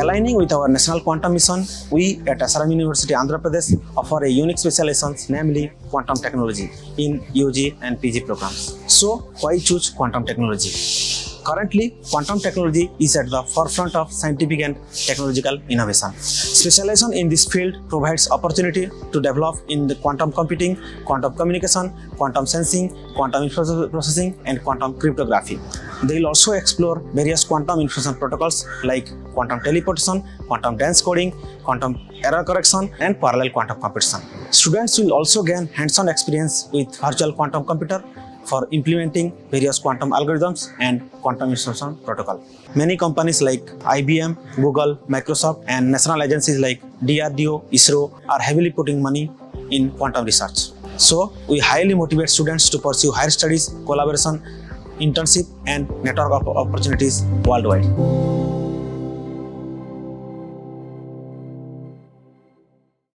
Aligning with our national quantum mission, we at SRM University Andhra Pradesh offer a unique specializations, namely quantum technology in UG and PG programs. So, why choose quantum technology? Currently, quantum technology is at the forefront of scientific and technological innovation. Specialization in this field provides opportunity to develop in the quantum computing, quantum communication, quantum sensing, quantum processing, and quantum cryptography. They will also explore various quantum information protocols like quantum teleportation, quantum dense coding, quantum error correction, and parallel quantum computation. Students will also gain hands-on experience with virtual quantum computer for implementing various quantum algorithms and quantum information protocol. Many companies like IBM, Google, Microsoft, and national agencies like DRDO, ISRO are heavily putting money in quantum research. So, we highly motivate students to pursue higher studies, collaboration, internship, and network of opportunities worldwide.